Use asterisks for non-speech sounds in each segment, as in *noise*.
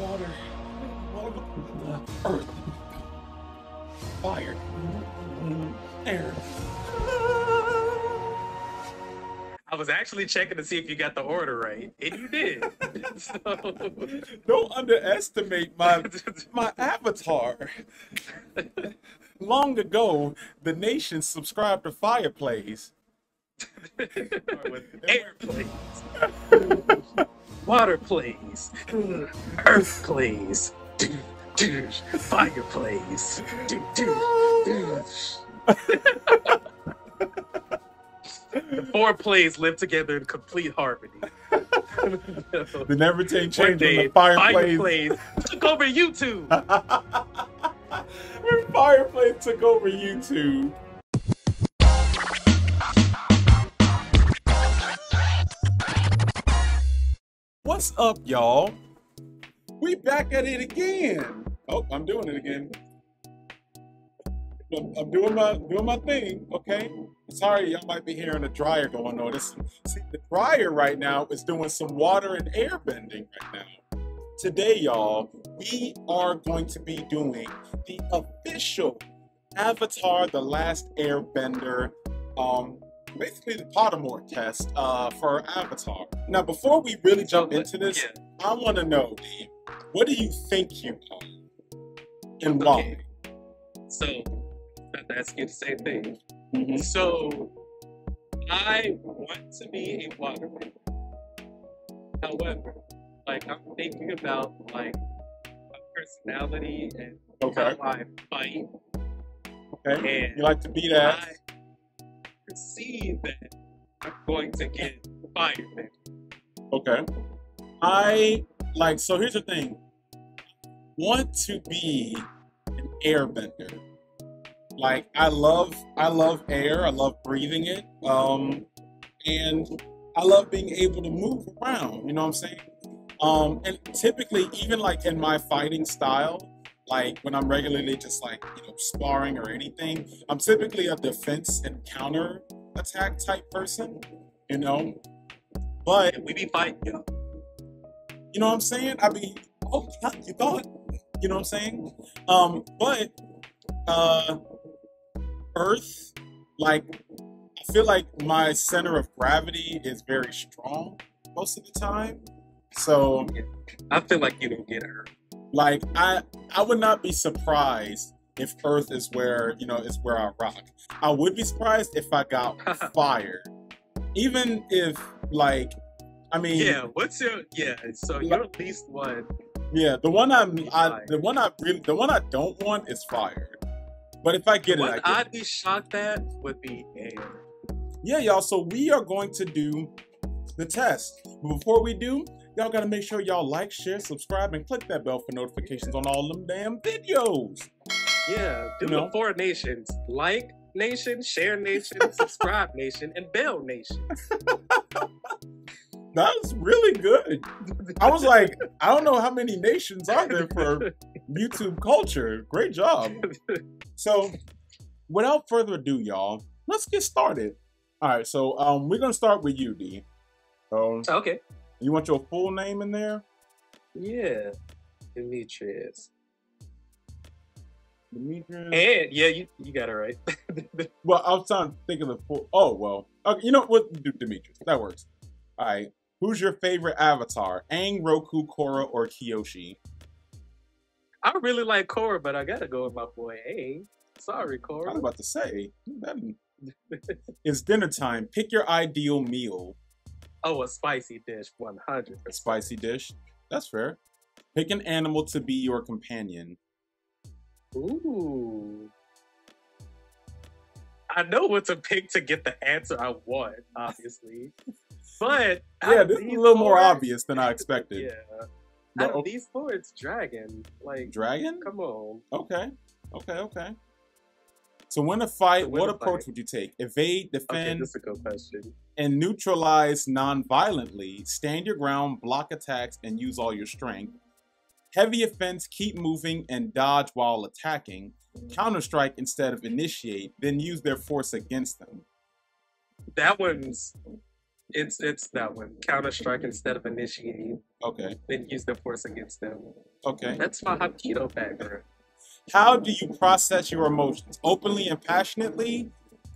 water, earth, fire, air. I was actually checking to see if you got the order right, and you did. *laughs* so, Don't underestimate my my avatar. Long ago, the nation subscribed to Fireplace. *laughs* air plays, *laughs* water plays, earth plays, fire plays. The four plays live together in complete harmony. The never change change when the fireplace. Fireplace took over YouTube. when *laughs* fireplace took over YouTube. What's up, y'all? We back at it again. Oh, I'm doing it again. I'm, doing my doing my thing. Okay. Sorry, y'all might be hearing the dryer going on. This, see, the dryer right now is doing some water and air bending right now. Today, y'all, we are going to be doing the official Avatar: The Last Airbender, um, basically the Pottermore test uh, for Avatar. Now, before we really jump into this, Yeah. I want to know, what do you think you are, and why? Okay. So, not to ask you the same thing. Mhm. So, I want to be a waterman. However, like I'm thinking about like my personality and Okay. how I fight, Okay. and You like to be that? I perceive that I'm going to get fired. Okay. I like so here's the thing. Want to be an airbender. Like I love I love air, I love breathing it. Um and I love being able to move around, you know what I'm saying? Um and typically even like in my fighting style, like when I'm regularly just like, you know, sparring or anything, I'm typically a defense and counter attack type person, you know? But we be fighting, yo. you know what I'm saying? I mean, oh, you thought, you know what I'm saying? Um, but uh, Earth, like, I feel like my center of gravity is very strong most of the time. So, I feel like you don't get hurt. Like, I I would not be surprised if Earth is where you know is where I rock. I would be surprised if I got *laughs* fired, even if like, I mean, Yeah, what's your yeah? So you're at least one. Yeah, the one I'm, I, the one I really, the one I don't want is fired. But if I get it, I What get it. I'd be shocked at would be air. Yeah, y'all. So we are going to do the test. But before we do, y'all gotta make sure y'all like, share, subscribe, and click that bell for notifications on all them damn videos. Yeah, do You know? the four nations: like nation, share nation, *laughs* subscribe nation, and bell nation. *laughs* That was really good. I was like, I don't know how many nations are there for *laughs* YouTube culture. Great job. So, without further ado, y'all, let's get started. All right, so um, we're gonna start with you, D. Um, okay. You want your full name in there? Yeah, Demetrius. Demetrius. And yeah, you you got it right. *laughs* Well, I was trying to think of the full. Oh well, okay, you know what? Do Demetrius. That works. All right. Who's your favorite avatar? Aang, Roku, Korra, or Kyoshi? I really like Korra, but I gotta go with my boy A. Sorry, I was about to say. that- *laughs* It's dinner time. Pick your ideal meal. Oh, a spicy dish, one hundred A spicy dish. That's fair. Pick an animal to be your companion. Ooh. I know what to pick to get the answer I want, obviously. *laughs* But Yeah, this is a little more obvious than I *laughs* expected. Yeah. But- Out of these four, it's dragon. Like, Dragon? come on. Okay. Okay, okay. So when a fight, win what a approach fight. would you take? Evade, defend, this is a good question. and neutralize non-violently. Stand your ground, block attacks, and use all your strength. Heavy offense, keep moving and dodge while attacking. Counter strike instead of initiate, then use their force against them. That one's It's it's that one. Counter strike instead of initiating, Okay. then use the force against them. Okay. That's my Hapkido background. How do you process your emotions? Openly and passionately,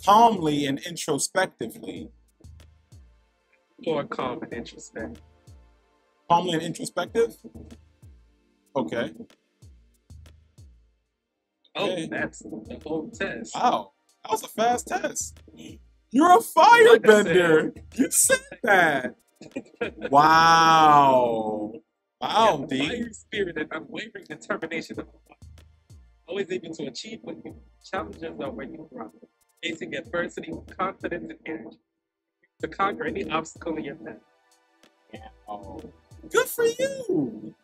calmly and introspectively. Or calm and introspect. Calmly and introspective? Okay. Oh, Okay. that's the whole test. Wow. That was a fast test. You're a firebender. You said that. Wow. *laughs* Wow, Yeah, D. Fire spirit and unwavering determination of always able to achieve what you challenges are where you from. Facing adversity with confidence and energy. To conquer any obstacle in your path. Oh, good for you.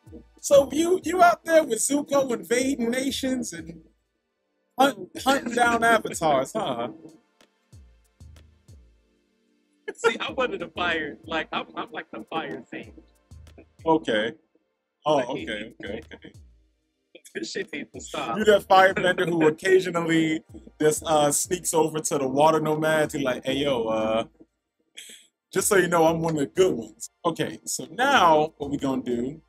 So you you out there with Zuko invading nations and hunt, hunting down avatars, huh? See, I'm one of the fire, like I'm, I'm like the fire thing. Okay. Oh, okay, okay, okay. Shit needs to stop. You that firebender who occasionally just uh sneaks over to the water nomads. He like, hey yo, uh, just so you know, I'm one of the good ones. Okay, so now what we gonna do?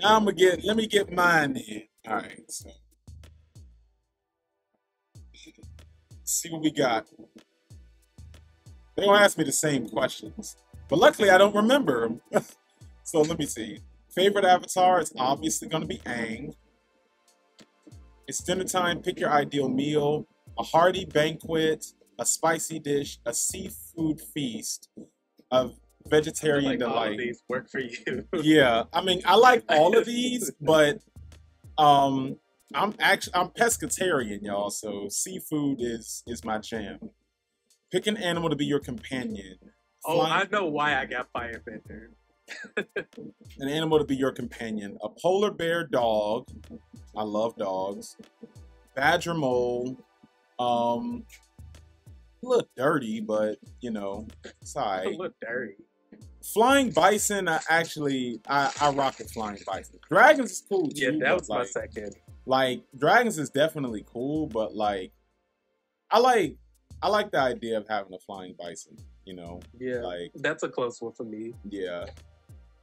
Now I'm gonna get. Let me get mine in. All right, so see what we got. They don't ask me the same questions, but luckily I don't remember 'em. *laughs* so let me see. Favorite avatar is obviously gonna be Aang. It's dinner time. Pick your ideal meal: a hearty banquet, a spicy dish, a seafood feast, a vegetarian like all of delight. these work for you. *laughs* Yeah, I mean, I like all of these, but um, I'm actually I'm pescatarian, y'all. So seafood is is my jam. Pick an animal to be your companion. oh, Flying- I know why I got firebender. *laughs* an animal to be your companion. A polar bear dog. I love dogs. Badger mole. Um, a little dirty, but you know, it's I alright. look dirty. Flying bison. I actually I, I rock with flying bison. Dragons is cool too. Yeah, that was my second. like dragons is definitely cool, but like I like I like the idea of having a flying bison. You know, Yeah, like that's a close one for me. yeah.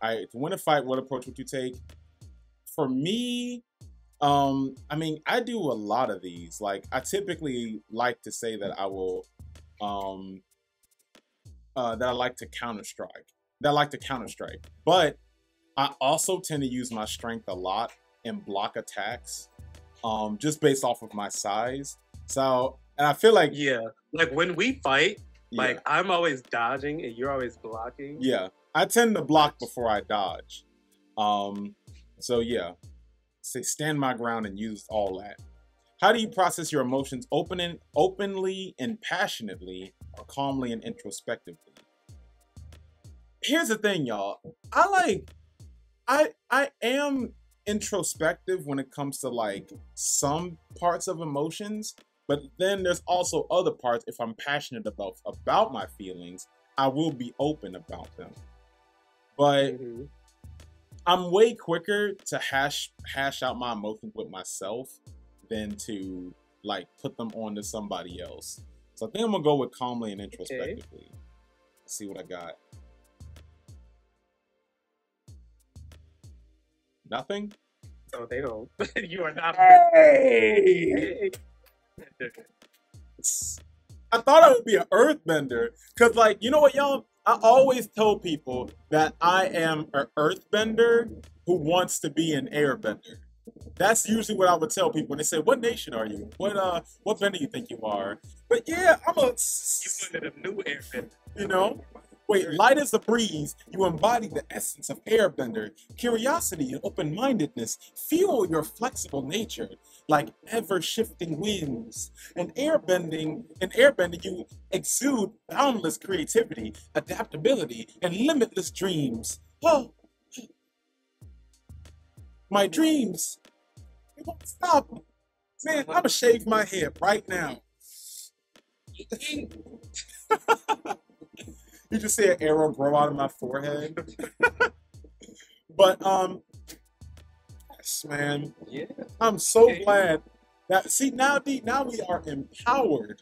I to win a fight, what approach would you take? For me, um, I mean, I do a lot of these. Like I typically like to say that I will um uh that I like to counter strike. That I like to counter strike. But I also tend to use my strength a lot and block attacks. Um, just based off of my size. So and I feel like Yeah, like when we fight, yeah. like I'm always dodging and you're always blocking. Yeah, I tend to block before I dodge. Um, so yeah, say stand my ground and use all that. How do you process your emotions open and openly and passionately, or calmly and introspectively? Here's the thing, y'all. I like, I I am introspective when it comes to like some parts of emotions, but then there's also other parts. If I'm passionate about about my feelings, I will be open about them. But Mhm. I'm way quicker to hash hash out my emotions with myself than to like put them onto somebody else. So I think I'm gonna go with calmly and introspectively. Let's see what I got. Nothing. So they don't. *laughs* you are not. Hey! *laughs* I thought I would be an earthbender. Cause like, you know what, y'all? I always tell people that I am an earthbender who wants to be an airbender. That's usually what I would tell people when they say, What nation are you? What uh what bender you think you are? But yeah, I'm a You wanted a new airbender. you know? Wait, light as a breeze, you embody the essence of airbender, curiosity and open-mindedness. Feel your flexible nature like ever-shifting winds. And airbending, in airbending, you exude boundless creativity, adaptability, and limitless dreams. Oh, my dreams, they won't stop. Man, I'ma shave my head right now. *laughs* You just see an arrow grow out of my forehead. *laughs* but um yes, man. Yeah. I'm so Okay. glad that see now D now we are empowered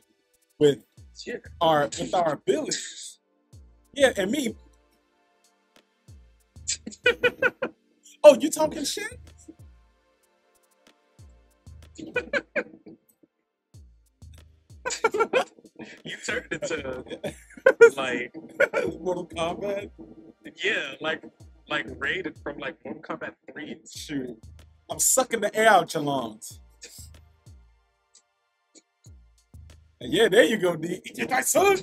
with Yeah. our with our abilities. Yeah, and me. *laughs* oh, you talking shit? *laughs* You turned into like *laughs* Mortal Kombat? yeah, like like Raiden from like Mortal Kombat 3. Shoot. I'm sucking the air out your lungs. And yeah, there you go, D. *laughs* son.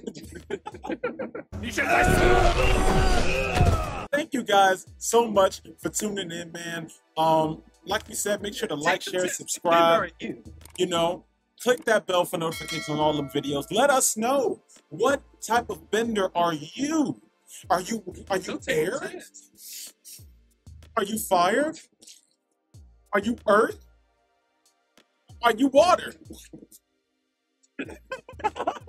Thank you guys so much for tuning in, man. Um, like we said, make sure to like, share, subscribe. Where are you? you know, click that bell for notifications on all the videos. Let us know what type of bender are you? Are you are you air? Are you fire? Are you earth? Are you water? *laughs*